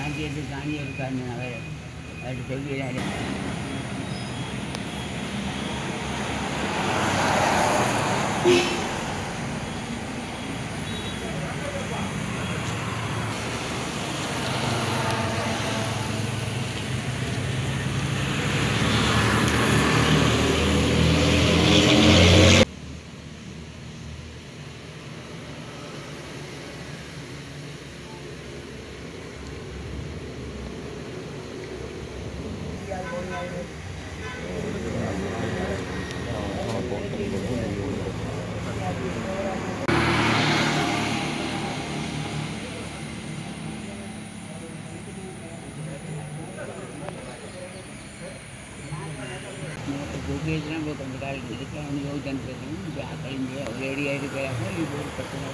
சாங்கியத்து காணி இருக்கான்னு அவர் அவர் சொல்கிறாரு ಬೇಜನ ಬೇಕು ಒಂದು ಗಾಡಿ ಇದಕ್ಕೆ ಅವನಿಗೆ ಹೋಗಿ ಜನ ಬೇಕು ಗಾಡಿ ಐದು ರೂಪಾಯಿ ಹಾಕಿ ಇಬ್ಬರು ಕಟ್ಟಿನ